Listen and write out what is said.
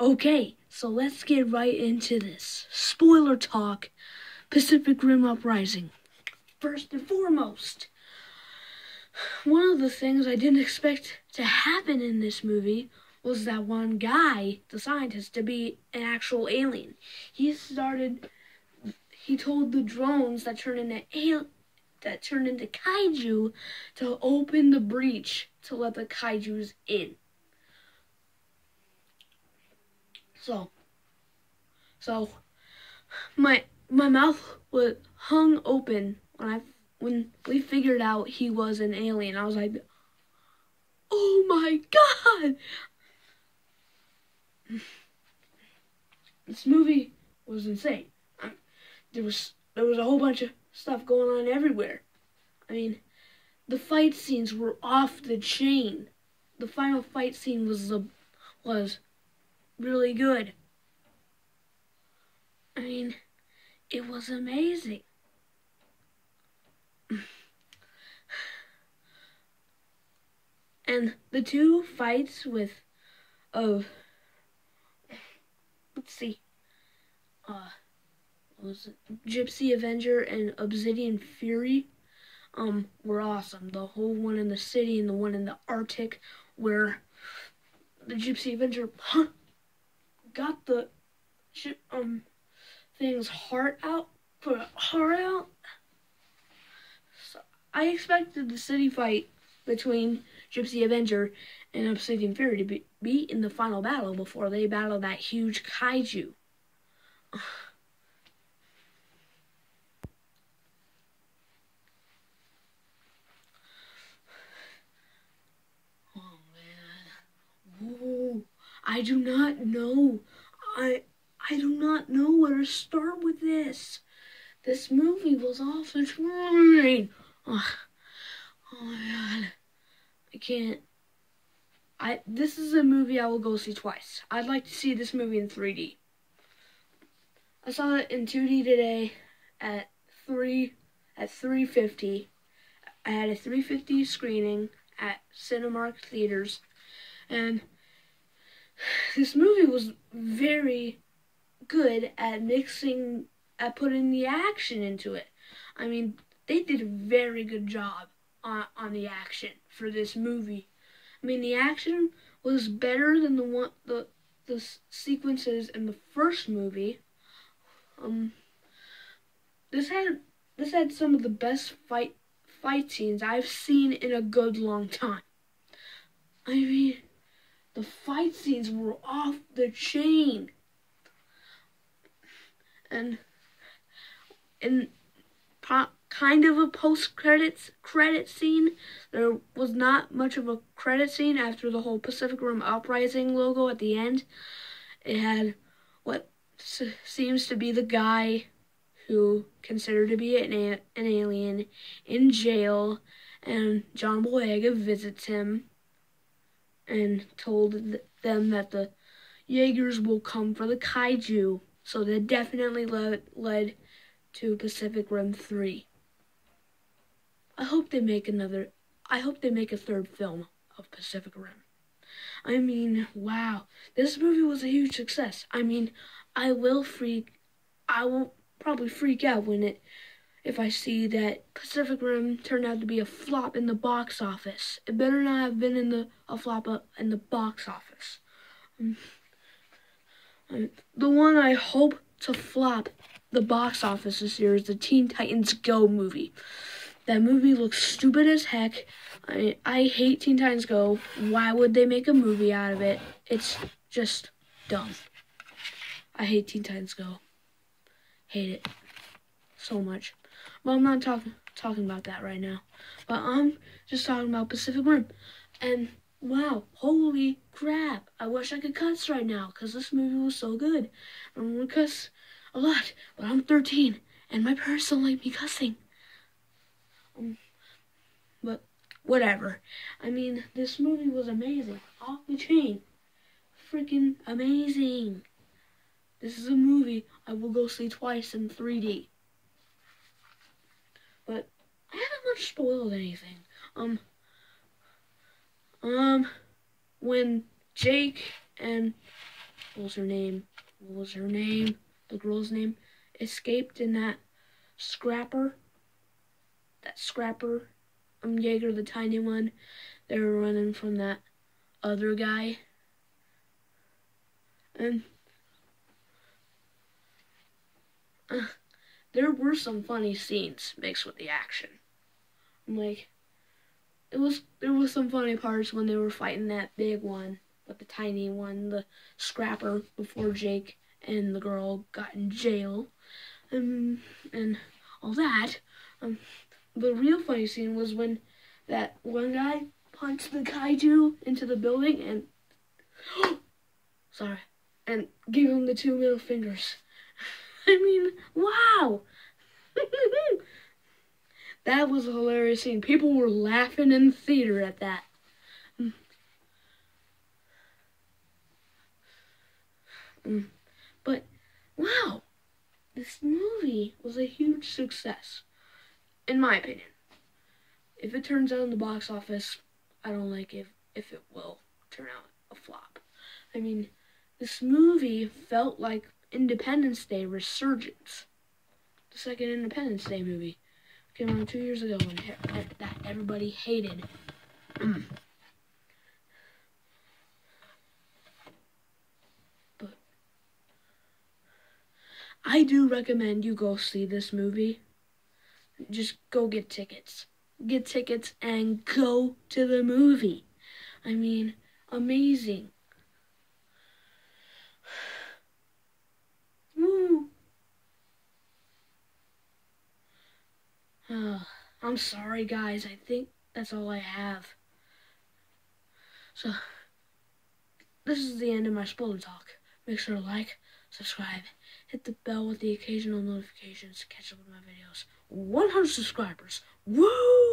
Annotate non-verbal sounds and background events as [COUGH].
Okay, so let's get right into this. Spoiler talk Pacific Rim Uprising. First and foremost, one of the things I didn't expect to happen in this movie was that one guy, the scientist, to be an actual alien. He started he told the drones that turned into al- that turned into kaiju to open the breach to let the kaijus in. So, so my my mouth was hung open when I when we figured out he was an alien. I was like, "Oh my god!" This movie was insane. There was there was a whole bunch of stuff going on everywhere. I mean, the fight scenes were off the chain. The final fight scene was the was really good. I mean, it was amazing. and the two fights with of let's see uh was it Gypsy Avenger and Obsidian Fury um were awesome. The whole one in the city and the one in the Arctic where the Gypsy Avenger got the um thing's heart out, put a heart out. So I expected the city fight between Gypsy Avenger and Obsidian Fury to be, be in the final battle before they battle that huge kaiju. I do not know. I I do not know where to start with this. This movie was off the train. Oh, oh my god. I can't. I this is a movie I will go see twice. I'd like to see this movie in 3D. I saw it in 2D today at 3 at 350. I had a 350 screening at Cinemark Theaters and this movie was very good at mixing, at putting the action into it. I mean, they did a very good job on, on the action for this movie. I mean, the action was better than the one the the sequences in the first movie. Um, this had this had some of the best fight fight scenes I've seen in a good long time. I mean, the fight scenes were off the chain. And in kind of a post credits credit scene, there was not much of a credit scene after the whole Pacific Rim Uprising logo at the end. It had what seems to be the guy who considered to be an, an alien in jail, and John Boyega visits him and told them that the Jaegers will come for the kaiju. So that definitely led, led to Pacific Rim 3. I hope they make another, I hope they make a third film of Pacific Rim. I mean, wow, this movie was a huge success. I mean, I will freak, I will probably freak out when it if I see that Pacific Rim turned out to be a flop in the box office. It better not have been in the a flop in the box office. Um, um, the one I hope to flop the box office this year is the Teen Titans Go movie. That movie looks stupid as heck. I, I hate Teen Titans Go. Why would they make a movie out of it? It's just dumb. I hate Teen Titans Go. Hate it so much. Well, I'm not talking talking about that right now, but I'm just talking about Pacific Rim. And wow, holy crap! I wish I could cuss right now because this movie was so good. I'm gonna cuss a lot, but I'm 13 and my parents don't like me cussing. Um, but whatever. I mean, this movie was amazing, off the chain, freaking amazing. This is a movie I will go see twice in 3D. But I haven't much spoiled anything. Um, um, when Jake and what was her name? What was her name? The girl's name escaped in that scrapper. That scrapper. Um, Jaeger, the tiny one. They were running from that other guy. And uh, there were some funny scenes mixed with the action. Like it was there was some funny parts when they were fighting that big one, but the tiny one, the scrapper before Jake and the girl got in jail, um, and all that. Um, the real funny scene was when that one guy punched the kaiju into the building and [GASPS] sorry, and gave him the two middle fingers. [LAUGHS] I mean, wow. That was a hilarious scene. People were laughing in the theater at that. Mm. But wow, this movie was a huge success, in my opinion. If it turns out in the box office, I don't like if if it will turn out a flop. I mean, this movie felt like Independence Day resurgence. The second Independence Day movie came out two years ago and that everybody hated. but I do recommend you go see this movie. Just go get tickets. Get tickets and go to the movie. I mean, amazing. Woo. Uh, I'm sorry, guys. I think that's all I have. So, this is the end of my spoiler talk. Make sure to like, subscribe, hit the bell with the occasional notifications to catch up with my videos. 100 subscribers. Woo!